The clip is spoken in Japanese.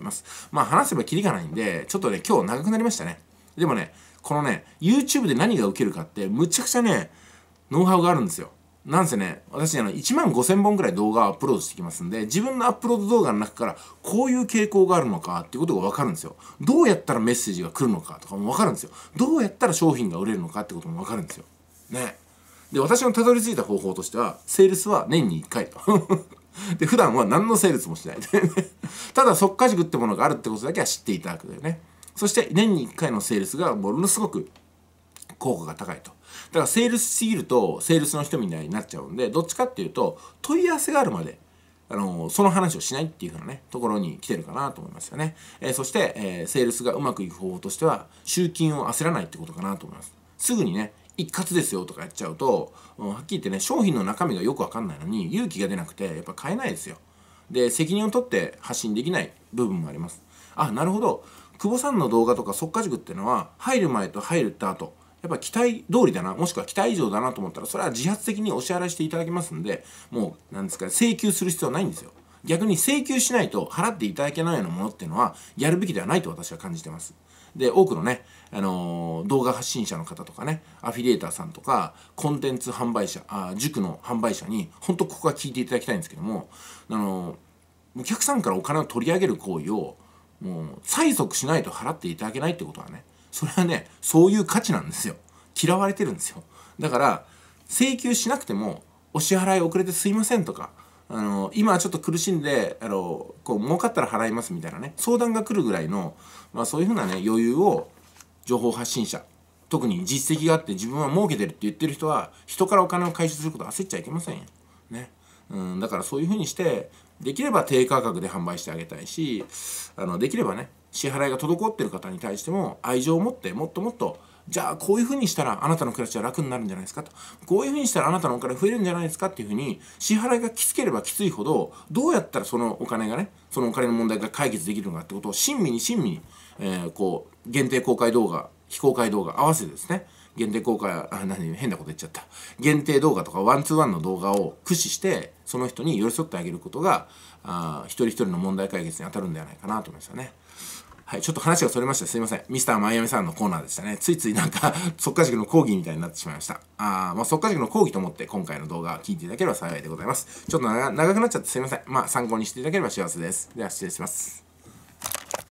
思います。まあ話せばキリがないんで、ちょっとね、今日長くなりましたね。でもね、このね、YouTube で何が受けるかって、むちゃくちゃね、ノウハウがあるんですよ。なんせね、私あの1万5000本ぐらい動画をアップロードしてきますんで、自分のアップロード動画の中からこういう傾向があるのかっていうことがわかるんですよ。どうやったらメッセージが来るのかとかもわかるんですよ。どうやったら商品が売れるのかってこともわかるんですよ。ね。で、私のたどり着いた方法としては、セールスは年に1回と。で、普段は何のセールスもしない。ただ、速稼塾ってものがあるってことだけは知っていただくだよね。そして、年に1回のセールスがものすごく効果が高いと。だからセールスすぎるとセールスの人みたいになっちゃうんでどっちかっていうと問い合わせがあるまであのその話をしないっていう風なねところに来てるかなと思いますよね、えー、そして、えー、セールスがうまくいく方法としては集金を焦らないってことかなと思いますすぐにね一括ですよとかやっちゃうと、はっきり言ってね商品の中身がよくわかんないのに勇気が出なくてやっぱ買えないですよ。で責任を取って発信できない部分もあります。あなるほど。久保さんの動画とか速稼塾っていうのは入る前と入るった後やっぱ期待通りだなもしくは期待以上だなと思ったらそれは自発的にお支払いしていただきますんでもうなんですか請求する必要はないんですよ。逆に請求しないと払っていただけないようなものっていうのはやるべきではないと私は感じてます。で多くのね、あのー、動画発信者の方とかねアフィリエーターさんとかコンテンツ販売者あ塾の販売者に本当ここは聞いていただきたいんですけども、あのー、お客さんからお金を取り上げる行為をもう催促しないと払っていただけないってことはねそれはねそういう価値なんですよ。嫌われてるんですよ。だから請求しなくてもお支払い遅れてすいませんとかあの今ちょっと苦しんであのこう儲かったら払いますみたいなね相談が来るぐらいの、まあ、そういうふうなね余裕を情報発信者特に実績があって自分は儲けてるって言ってる人は人からお金を回収すること焦っちゃいけませんよ。ね。うん、だからそういうふうにしてできれば低価格で販売してあげたいしあのできればね支払いが滞ってる方に対しても愛情を持ってもっともっとじゃあこういうふうにしたらあなたの暮らしは楽になるんじゃないですかと。こういうふうにしたらあなたのお金増えるんじゃないですかっていうふうに支払いがきつければきついほどどうやったらそのお金がねそのお金の問題が解決できるのかってことを親身に親身に、えー、こう限定公開動画非公開動画合わせてですね。限定公開あ何変なこと言っちゃった。限定動画とかワンツーワンの動画を駆使してその人に寄り添ってあげることがあ一人一人の問題解決に当たるんではないかなと思いますよね。はい、ちょっと話がそれましたすいません。ミスターマイアミさんのコーナーでしたね。ついついなんか、速稼塾の講義みたいになってしまいました。あーまあ、速稼塾の講義と思って今回の動画を聞いていただければ幸いでございます。ちょっと長くなっちゃってすいません。まあ、参考にしていただければ幸せです。では、失礼します。